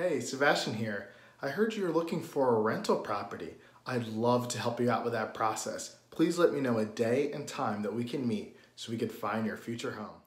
Hey, Sebastian here. I heard you were looking for a rental property. I'd love to help you out with that process. Please let me know a day and time that we can meet so we can find your future home.